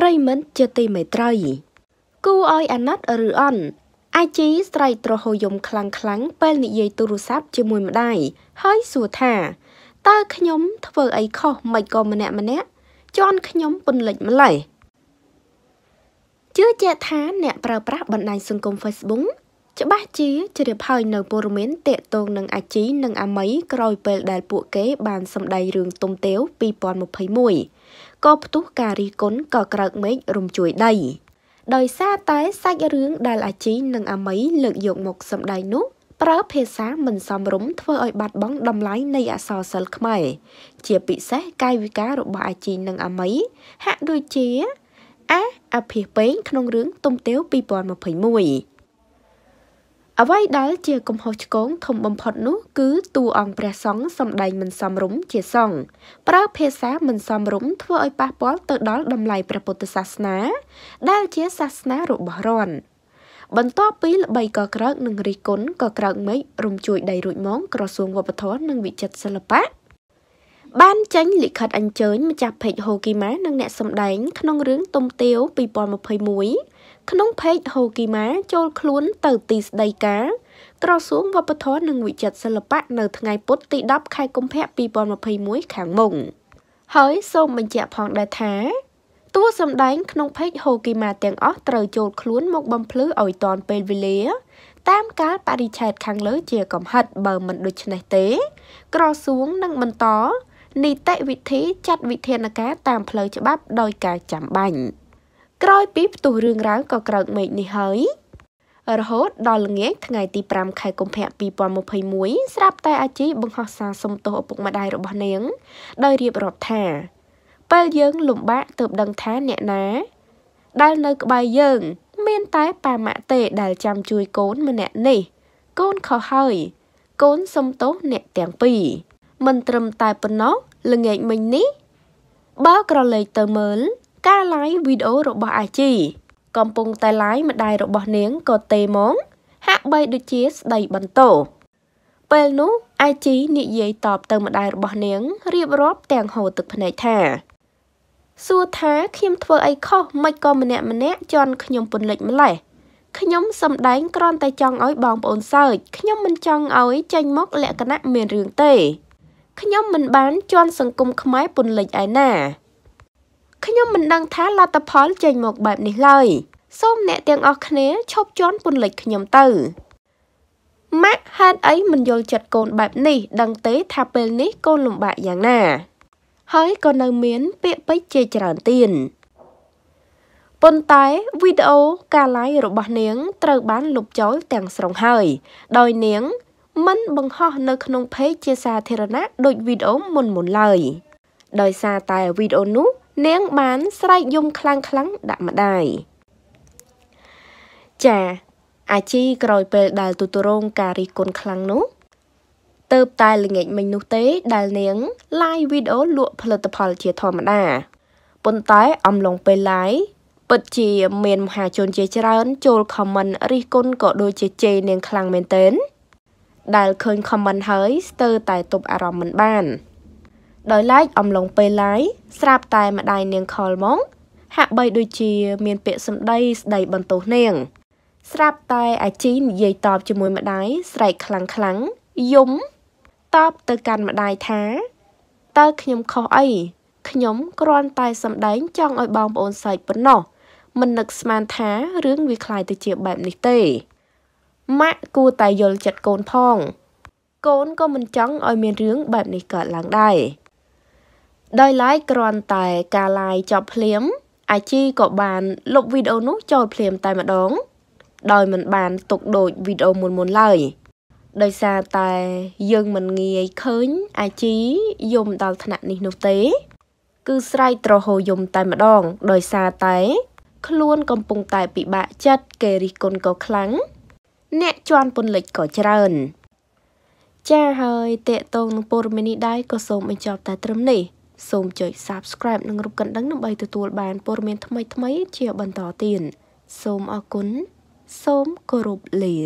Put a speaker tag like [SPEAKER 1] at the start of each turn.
[SPEAKER 1] ប្រិមិត្តជាទីមេត្រី គូឲ្យអាណត្តិឬអន់អាជីស្រែកត្រហោយំខ្លាំងខ្លាំងពេលនិយាយទូរស័ព្ទជាមួយម្ដាយហើយសួរថាតើខ្ញុំធ្វើអីខុសមិនក៏ម្នាក់ម្នាក់ជន់ខ្ញុំពន្លិចម្លេះជឿជាក់ថាអ្នកប្រើប្រាស់បណ្ដាញសង្គម Facebook ច្បាស់ជាជ្រាបហើយនៅព័ត៌មានតាកតងនឹងអាជីនិងអាមីក្រោយពេលដែលពួកគេបានសម្ដែងរឿងទុំទាវ2021 ក៏ផ្ទុះការរិះគន់ក៏ក្រើកមេឃរំជួយដី ដោយសារតែសាច់រឿងដែលអាជីនិងអាមីលើកយកមកសម្ដែងនោះប្រើភាសាមិនសមរម្យធ្វើឲ្យបាត់បង់តម្លៃនៃអក្សរសិល្ប៍ខ្មែរជាពិសេសកាយវិការរបស់អាជីនិងអាមីហាក់ដូចជាអាអភិពេងក្នុងរឿងទុំទាវ2021 អ្វីដែលជាកំហុសឆ្គងធំបំផុតនោះគឺតួអង្គព្រះសង្ឃសំដែងមិនសមរម្យជាសង្ឃប្រើភាសាមិនសមរម្យធ្វើឲ្យប៉ះពាល់ទៅដល់តម្លៃព្រះពុទ្ធសាសនា ដែលជាសាសនារបស់រនបន្ទាប់ពីល្បីកក្រើកនិងរិះគន់កក្រើកមេឃរំជួយដីរួចមកក្រសួងវប្បធម៌និងវិចិត្រសិល្បៈបានចេញលិខិតអញ្ជើញម្ចាស់ពេកហូគីម៉ានិងអ្នកសម្ដែងក្នុងរឿងទុំទាវ2021 ក្នុងផេកហូគីម៉ាចូលខ្លួនទៅទីស្តីការក្រសួងវប្បធម៌និងវិចិត្រសិល្បៈនៅថ្ងៃពុធទី10ខែកុម្ភៈ2021ខាងមុខហើយសូមបញ្ជាក់ផងដែរថាតួសម្ដែងក្នុងផេកហូគីម៉ាទាំងអស់ត្រូវចូលខ្លួនមកបំភ្លឺឲ្យតាន់ពេលវេលា តាមកាលបរិច្ឆេទខាងលើជាកំហិតបើមិនដូច្នេះទេ ក្រសួងនឹងបន្តនីតិវិធីចាត់វិធានការតាមផ្លូវច្បាប់ដោយការចាំបាញ់ ក្រោយពីផ្ទុះរឿងរ៉ាវក៏ក្រើកមេឃនេះហើយរហូតដល់ល្ងាចថ្ងៃទី5ខែកុម្ភៈ2021ស្រាប់តែអាជីបង្ហោះសារសុំទោសឪពុកម្ដាយរបស់នាង ដោយរៀបរាប់ថា ពេលយើងលំបាកទើបដឹងថាអ្នកណា ដែលនៅក្បែរយើង មានតែប៉ាម៉ាក់ទេដែលចាំជួយកូនម្នាក់នេះ កូនខុសហើយកូនសុំទោសអ្នកទាំងពីរមិនត្រឹមតែប៉ុណ្ណោះល្ងាចមិញនេះ បើក្រឡេកទៅមើល ការ live វីដេអូរបស់អាជីកំពុងតែ live ម្ដាយរបស់នាងក៏ទេមកហាក់បីដូចជាស្ដីបន្ទោពេលនោះអាជីនិយាយតបទៅម្ដាយរបស់នាងរៀបរាប់ទាំងហូរទឹកភ្នែកថាសួរថាខ្ញុំធ្វើអីខុសមិនក៏ម្នាក់ម្នាក់ជន់ខ្ញុំពន្លិចម្លេះខ្ញុំសំដែងគ្រាន់តែចង់ឲ្យបងប្អូនសើចខ្ញុំមិនចង់ឲ្យចេញមកលក្ខណៈមានរឿងទេខ្ញុំមិនបានជន់សង្គមខ្មែរពន្លិចឯណា ខ្ញុំមិនដឹងថាលទ្ធផលចេញមកបែបនេះឡើយសូមអ្នកទាំងអស់គ្នាឈប់ជន់ពន្លិចខ្ញុំទៅម៉ាក់ហេតុអីមិនយល់ចិត្តកូនបែបនេះដឹងទេថាពេលនេះកូនលំបាកយ៉ាងណា ហើយក៏នៅមានពាក្យពេចន៍ជាច្រើនទៀតប៉ុន្តែវីដេអូការឡាយរបស់នាងត្រូវបានលុបចោលទាំងស្រុងហើយ ដោយនាងមិនបង្ហោះនៅក្នុង page ជាសាធារណៈដូចវីដេអូមុនមុនឡើយដោយសារតែវីដេអូនោះ នាងបានស្រែកយំខ្លាំងខ្លាំងដាក់ម្ដាយចាអាជីក្រោយពេលដែលទូទរងការរិះគន់ខ្លាំងនោះទៅតែល្ងាចមិញនោះទេដែលនាង live វីដេអូលក់ផលិតផលជាធម្មតាប៉ុន្តែអំឡុងពេល live ពិតជាមានមហាជនជាច្រើន ចូល comment រិះគន់ក៏ដូចជាជេរនាងខ្លាំងមែនទែនដែលឃើញ comment ហើយស្ទើរតែទប់អារម្មណ៍មិនបាន ដោយឡែកអំឡុងពេល live ស្រាប់តែម្ដាយនាងខលមកហាក់បីដូចជាមានពាក្យសម្ដីស្ដីបន្ទោសនាង ស្រាប់តែអាជីនិយាយតបជាមួយម្ដាយស្រែកខ្លាំងខ្លាំងយំតបទៅកាន់ម្ដាយថាតើខ្ញុំខុសអីខ្ញុំគ្រាន់តែសម្ដែងចង់ឲ្យបងប្អូនសើចប៉ុណ្ណោះមិននឹកស្មានថារឿងវាคล้ายទៅជាបែបនេះទេម៉ាក់គួរតែយល់ចិត្តកូនផង កូនក៏មិនចង់ឲ្យមានរឿងបែបនេះកើតឡើងដែរ ដោយឡែកគ្រាន់តែការ live ចប់ភ្លាម អាជីក៏បានលុបវីដេអូនោះចោលភ្លាមតែម្ដង ដោយមិនបានទុកដូចវីដេអូមុនមុនឡើយដោយសារតែយើងមិនងាយឃើញអាជីយំដល់ថ្នាក់នេះនោះទេ គឺស្រែកត្រហោយំតែម្ដង ដោយសារតែ ខ្លួនកំពុងតែពិបាកចិត្តគេរិះគន់ក៏ខ្លាំងអ្នកជន់ពន្លិចក៏ច្រើនចាហើយតេតងនឹងព័ត៌មាននេះដែរក៏សូមបញ្ចប់តែត្រឹមនេះ សូមចុច Subscribe និងរូបកណ្ដឹងដើម្បីទទួលបានព័ត៌មានថ្មីៗជាបន្តទៀតសូមអរគុណសូមគោរពលា